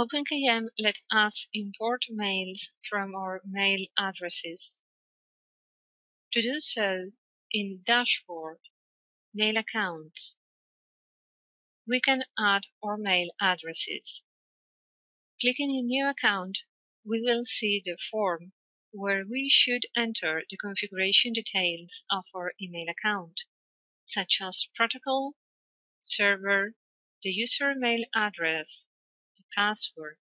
OpenKM let us import mails from our mail addresses. To do so, in Dashboard, Mail Accounts, we can add our mail addresses. Clicking in New Account, we will see the form where we should enter the configuration details of our email account, such as protocol, server, the user mail address, password.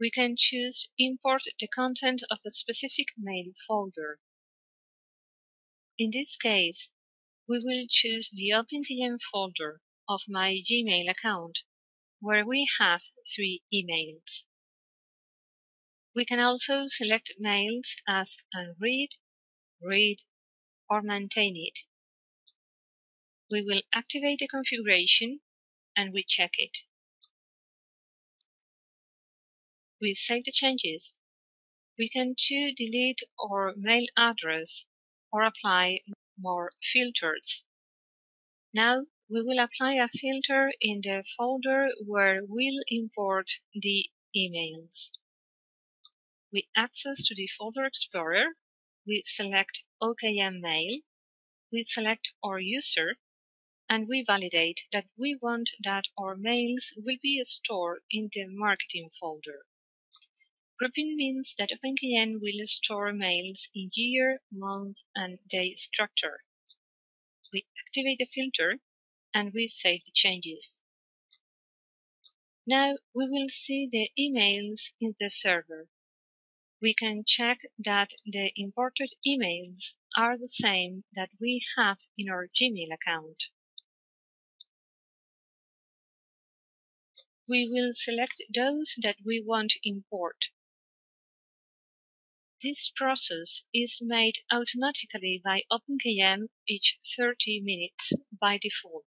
We can choose import the content of a specific mail folder. In this case, we will choose the OpenKM folder of my Gmail account, where we have three emails. We can also select mails as unread, read, or maintain it. We will activate the configuration and we check it. We save the changes. We can too delete our mail address or apply more filters. Now we will apply a filter in the folder where we'll import the emails. We access to the folder explorer, we select OKM Mail, we select our user, and we validate that we want that our mails will be stored in the marketing folder. Grouping means that OpenKM will store mails in year, month, and day structure. We activate the filter and we save the changes. Now we will see the emails in the server. We can check that the imported emails are the same that we have in our Gmail account. We will select those that we want import. This process is made automatically by OpenKM each 30 minutes by default.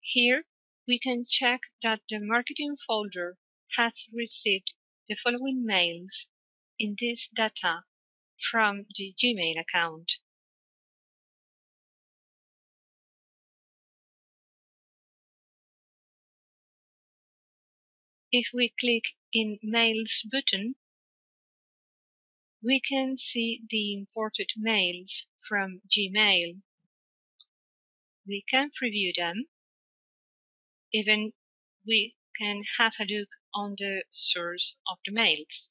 Here, we can check that the marketing folder has received the following mails in this data from the Gmail account. If we click in Mails button, we can see the imported mails from Gmail. We can preview them. Even we can have a look on the source of the mails.